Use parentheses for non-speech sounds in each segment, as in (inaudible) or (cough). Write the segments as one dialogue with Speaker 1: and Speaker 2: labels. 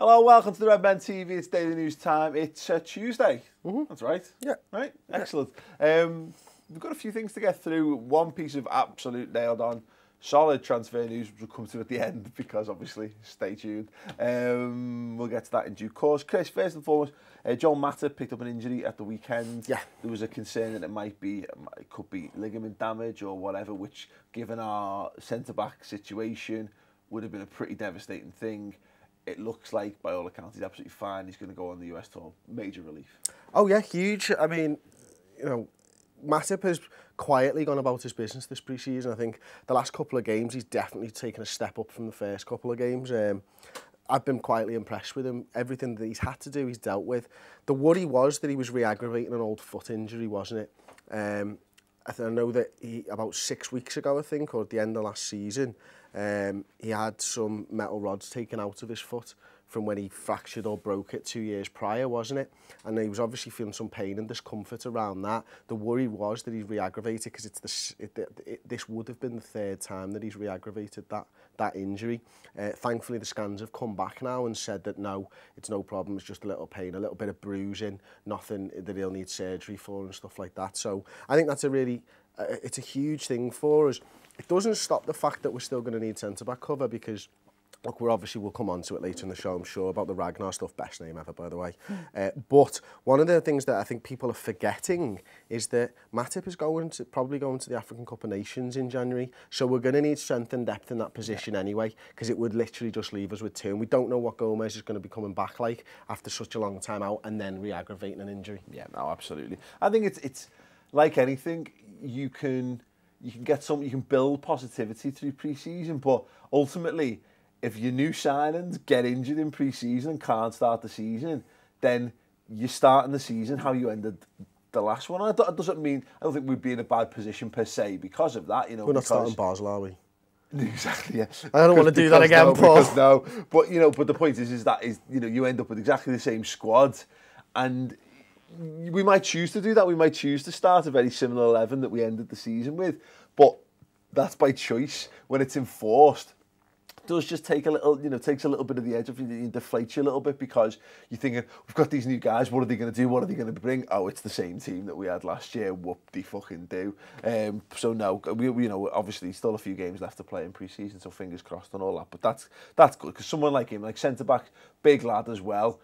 Speaker 1: Hello, welcome to the Red Men TV. It's Daily News Time. It's uh, Tuesday. Mm -hmm. That's right.
Speaker 2: Yeah.
Speaker 1: Right. Excellent. Um, we've got a few things to get through. One piece of absolute nailed on, solid transfer news, which we'll come to at the (laughs) end because obviously, stay tuned. Um, we'll get to that in due course. Chris, first and foremost, uh, John Matter picked up an injury at the weekend.
Speaker 2: Yeah.
Speaker 1: There was a concern that it might be, it could be ligament damage or whatever, which, given our centre back situation, would have been a pretty devastating thing. It looks like, by all accounts, he's absolutely fine. He's going to go on the US tour. Major relief.
Speaker 2: Oh yeah, huge. I mean, you know, Matip has quietly gone about his business this pre-season. I think the last couple of games he's definitely taken a step up from the first couple of games. Um, I've been quietly impressed with him. Everything that he's had to do, he's dealt with. The worry was that he was re-aggravating an old foot injury, wasn't it? Um, I, I know that he, about six weeks ago, I think, or at the end of last season, Um, he had some metal rods taken out of his foot from when he fractured or broke it two years prior, wasn't it? And he was obviously feeling some pain and discomfort around that. The worry was that he's re-aggravated because it's this, it, it, this would have been the third time that he's re-aggravated that, that injury. Uh, thankfully, the scans have come back now and said that no, it's no problem, it's just a little pain, a little bit of bruising, nothing that he'll need surgery for and stuff like that. So I think that's a really it's a huge thing for us. It doesn't stop the fact that we're still going to need centre-back cover because Look, we're obviously, we'll come on to it later in the show, I'm sure, about the Ragnar stuff. Best name ever, by the way. Uh, but one of the things that I think people are forgetting is that Matip is going to, probably going to the African Cup of Nations in January. So we're going to need strength and depth in that position anyway, because it would literally just leave us with two. And we don't know what Gomez is going to be coming back like after such a long time out and then re-aggravating an injury.
Speaker 1: Yeah, no, absolutely. I think it's it's like anything, you can you can get some, you can build positivity through pre-season, but ultimately, if your new signings get injured in pre-season and can't start the season, then you're starting the season how you ended the last one. And that doesn't mean I don't think we'd be in a bad position per se because of that. You know,
Speaker 2: we're not starting Basel, are we? (laughs)
Speaker 1: Exactly. Yeah.
Speaker 2: I don't want to do that again,
Speaker 1: no,
Speaker 2: Paul.
Speaker 1: No, but you know, but the point is, is that is you know you end up with exactly the same squad, and we might choose to do that. We might choose to start a very similar eleven that we ended the season with, but that's by choice. When it's enforced, does just take a little, you know, takes a little bit of the edge off you, it deflates you a little bit because you're thinking, we've got these new guys, what are they going to do? What are they going to bring? Oh, it's the same team that we had last year. Whoop de fucking do. Um, so no, we, we, you know, obviously still a few games left to play in pre-season, so fingers crossed and all that. But that's that's good because someone like him, like centre back, big lad as well.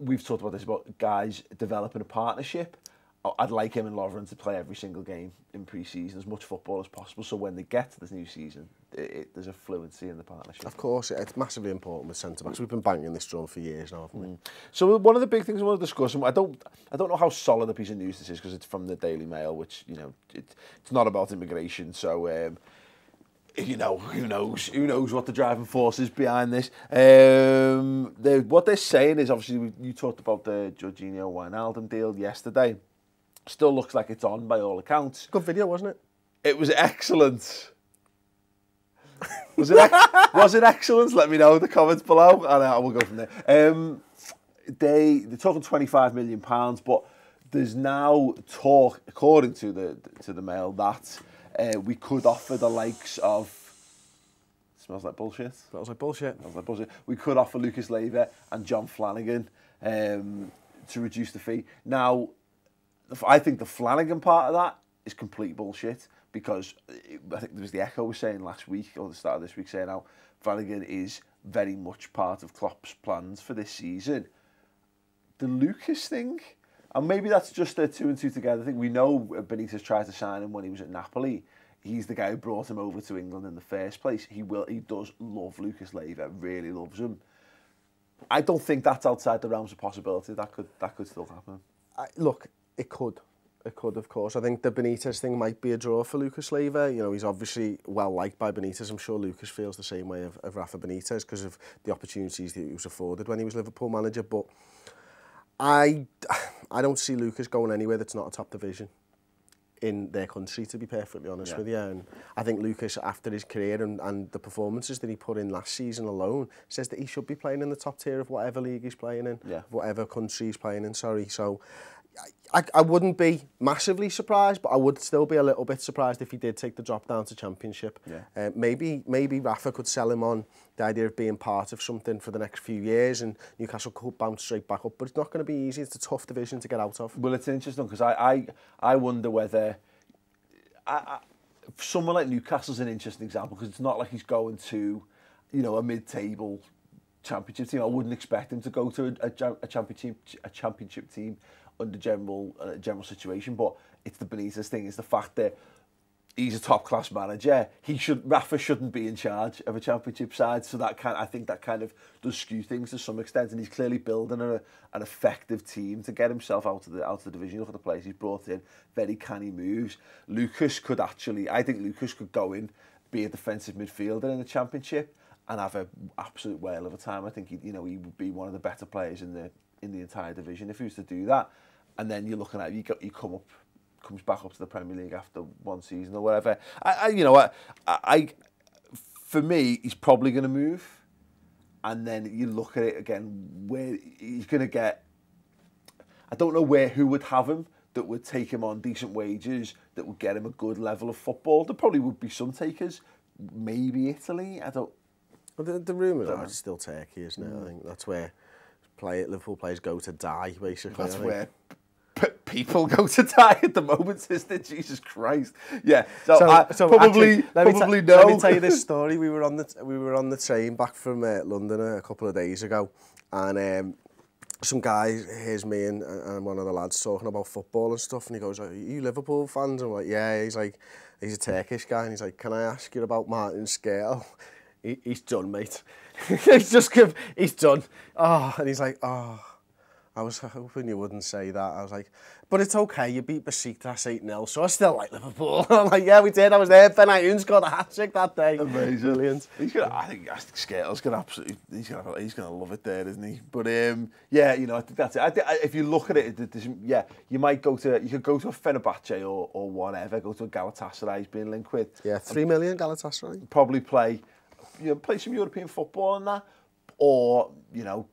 Speaker 1: we've talked about this about guys developing a partnership. Oh, I'd like him and Lovren to play every single game in pre-season, as much football as possible, so when they get to this new season, it, it, there's a fluency in the partnership.
Speaker 2: Of course, it's massively important with centre-backs. We've been banging this drum for years now, haven't we? Mm.
Speaker 1: So one of the big things I want to discuss, and I don't, I don't know how solid a piece of news this is, because it's from the Daily Mail, which, you know, it, it's not about immigration, so... Um, you know, who knows? Who knows what the driving force is behind this? Um, they, what they're saying is, obviously, you talked about the Georginio Wijnaldum deal yesterday. Still looks like it's on by all accounts.
Speaker 2: Good video, wasn't it?
Speaker 1: It was excellent. Was it was it excellent? Let me know in the comments below, and I will go from there. Um, they they're talking twenty five million pounds, but there's now talk, according to the to the Mail, that uh, we could offer the likes of smells like bullshit.
Speaker 2: Smells like bullshit.
Speaker 1: Smells like bullshit. We could offer Lucas Leiva and John Flanagan um, to reduce the fee. Now, I think the Flanagan part of that is complete bullshit because I think there was the Echo was saying last week or the start of this week saying how Flanagan is very much part of Klopp's plans for this season. The Lucas thing, And maybe that's just the two and two together. I think we know uh, Benitez tried to sign him when he was at Napoli. He's the guy who brought him over to England in the first place. He will. He does love Lucas Leiva. Really loves him. I don't think that's outside the realms of possibility. That could that could still happen.
Speaker 2: I, look, it could. It could, of course. I think the Benitez thing might be a draw for Lucas Leiva. You know, he's obviously well liked by Benitez. I'm sure Lucas feels the same way of, of Rafa Benitez because of the opportunities that he was afforded when he was Liverpool manager. But I, (sighs) I don't see Lucas going anywhere that's not a top division in their country, to be perfectly honest yeah. with you. And I think Lucas, after his career and, and the performances that he put in last season alone, says that he should be playing in the top tier of whatever league he's playing in,
Speaker 1: yeah.
Speaker 2: whatever country he's playing in, sorry. So I, I wouldn't be massively surprised, but I would still be a little bit surprised if he did take the drop down to championship.
Speaker 1: Yeah.
Speaker 2: Uh, maybe maybe Rafa could sell him on the idea of being part of something for the next few years and Newcastle could bounce straight back up, but it's not going to be easy. It's a tough division to get out of.
Speaker 1: Well, it's interesting because I, I, I wonder whether... I, I, someone like Newcastle's an interesting example because it's not like he's going to, you know, a mid-table championship team. I wouldn't expect him to go to a, a, a championship a championship team under general uh, general situation. But it's the Benitez thing. It's the fact that he's a top class manager. He should Rafa shouldn't be in charge of a championship side. So that kind I think that kind of does skew things to some extent. And he's clearly building a, an effective team to get himself out of the out of the division. Look at the players he's brought in. Very canny moves. Lucas could actually. I think Lucas could go in be a defensive midfielder in the championship. And have an absolute whale of a time. I think he, you know he would be one of the better players in the in the entire division if he was to do that. And then you're looking at you, got, you come up comes back up to the Premier League after one season or whatever. I, I you know, I, I, for me, he's probably going to move, and then you look at it again where he's going to get. I don't know where who would have him that would take him on decent wages that would get him a good level of football. There probably would be some takers, maybe Italy. I don't.
Speaker 2: Well, the, the rumours are it's still Turkey, isn't it? Mm. I think that's where play Liverpool players go to die, basically.
Speaker 1: That's where people (laughs) go to die at the moment, sister. Jesus Christ. Yeah. So, so, I, so probably, actually, let probably
Speaker 2: me
Speaker 1: no.
Speaker 2: Let me tell you this (laughs) story. We were on the we were on the train back from uh, London a couple of days ago, and um, some guy hears me and, and one of the lads talking about football and stuff, and he goes, "Are you Liverpool fans?" I'm like, "Yeah." He's like, "He's a Turkish guy," and he's like, "Can I ask you about Martin Skrtel?" He, he's done, mate. (laughs) he's just he's done. Oh, and he's like, "Oh." I was hoping you wouldn't say that. I was like, but it's okay, you beat Besiktas 8-0, so I still like Liverpool. (laughs) I'm like, yeah, we did, I was there. Benayoun got a hat-trick that day.
Speaker 1: Amazing.
Speaker 2: Brilliant.
Speaker 1: He's gonna, I think, I think Skrtel's gonna absolutely, he's gonna, he's gonna love it there, isn't he? But um, yeah, you know, I think that's it. I think, if you look at it, yeah, you might go to, you could go to a Fenerbahce or, or whatever, go to a Galatasaray he's been linked with.
Speaker 2: Yeah, three million Galatasaray.
Speaker 1: Probably play, you know, play some European football and that, or, you know,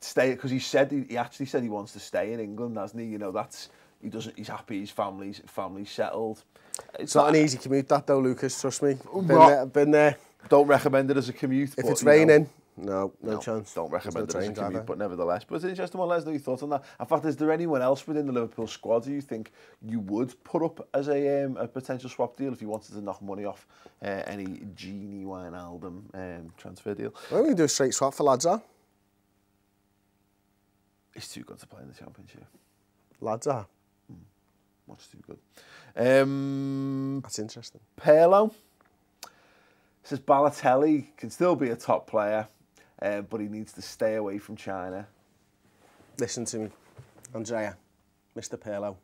Speaker 1: stay because he said he, he actually said he wants to stay in England, hasn't he? You know, that's he doesn't. He's happy. His family's family's settled.
Speaker 2: It's, it's not, an easy commute, that though, Lucas. Trust me. Been there. Been there.
Speaker 1: Don't recommend it as a commute.
Speaker 2: If but, it's raining. Know, no, no, no, chance.
Speaker 1: Don't recommend no it as a commute, but nevertheless. But it's interesting one. Let us know your thoughts on that. In fact, is there anyone else within the Liverpool squad who you think you would put up as a um, a potential swap deal if you wanted to knock money off uh, any Gini Wijnaldum um, transfer deal?
Speaker 2: Well, we can do a straight swap for Ladza.
Speaker 1: He's too good to play in the Championship.
Speaker 2: Lads are.
Speaker 1: Mm, much too good. Um,
Speaker 2: That's interesting.
Speaker 1: Pirlo says Balotelli can still be a top player, uh, but he needs to stay away from China.
Speaker 2: Listen to me, Andrea, Mr. Pirlo,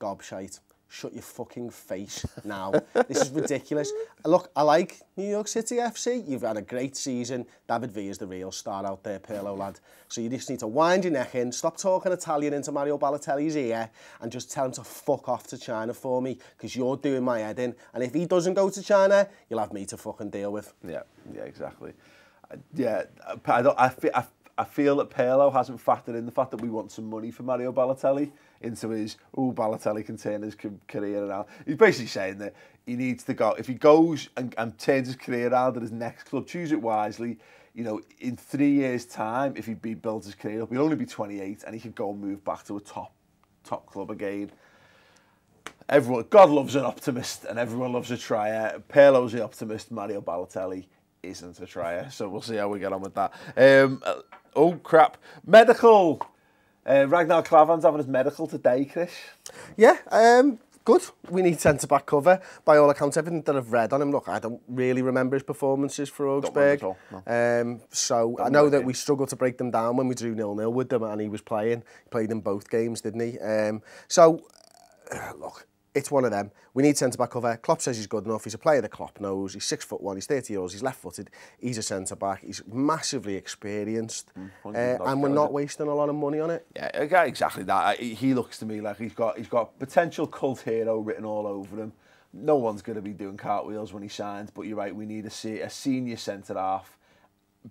Speaker 2: gobshite shut your fucking face now. this is ridiculous. Look, I like New York City FC. You've had a great season. David V is the real star out there, Pirlo lad. So you just need to wind your neck in, stop talking Italian into Mario Balotelli's ear, and just tell him to fuck off to China for me, because you're doing my head in. And if he doesn't go to China, you'll have me to fucking deal with.
Speaker 1: Yeah, yeah, exactly. Yeah, I, don't, I, I, I feel that Pirlo hasn't factored in the fact that we want some money for Mario Balotelli into his, oh, Balotelli can turn his career. He's basically saying that he needs to go, if he goes and, and turns his career around at his next club, choose it wisely, you know, in three years' time, if he builds his career up, he'll only be 28 and he could go and move back to a top, top club again. Everyone, God loves an optimist and everyone loves a trier. Pirlo's the optimist, Mario Balotelli isn't a trier, so we'll see how we get on with that. Um, Oh, crap. Medical. Uh, Ragnar Klavan's having his medical today, Chris.
Speaker 2: Yeah, um, good. We need centre back cover. By all accounts, everything that I've read on him, look, I don't really remember his performances for Augsburg. All, no. um, so don't I know that we struggled to break them down when we drew nil nil with them, and he was playing. He played in both games, didn't he? Um, so, uh, look, it's one of them. We need centre back cover. Klopp says he's good enough. He's a player that Klopp knows. He's six foot one. He's 30 years. He's left footed. He's a centre back. He's massively experienced, mm, uh, and we're not wasting a lot of money on it.
Speaker 1: Yeah, exactly that. He looks to me like he's got he's got potential cult hero written all over him. No one's going to be doing cartwheels when he signs, but you're right. We need a, see a senior centre half,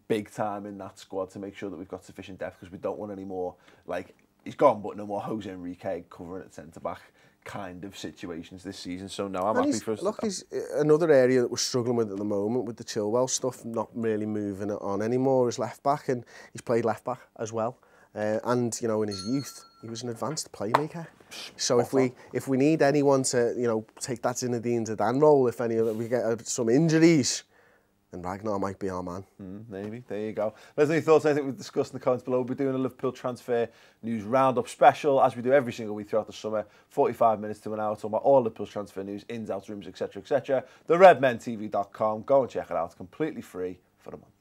Speaker 1: big time in that squad to make sure that we've got sufficient depth because we don't want any more like he's gone, but no more Jose Enrique covering at centre back kind of situations this season. So no, I'm
Speaker 2: and
Speaker 1: happy for.
Speaker 2: Look, he's uh, another area that we're struggling with at the moment with the Chilwell stuff not really moving it on anymore is left back, and he's played left back as well. Uh, and you know, in his youth, he was an advanced playmaker. So if we if we need anyone to you know take that Zinedine Zidane role, if any of we get uh, some injuries. Then Ragnar might be our man.
Speaker 1: Mm, maybe. There you go. Let us know your thoughts. Anything we've discussed in the comments below. We're doing a Liverpool transfer news roundup special, as we do every single week throughout the summer. 45 minutes to an hour talking about all Liverpool's transfer news, ins, outs, rooms, etc., etc. The RedmenTV.com. Go and check it out. It's completely free for the month.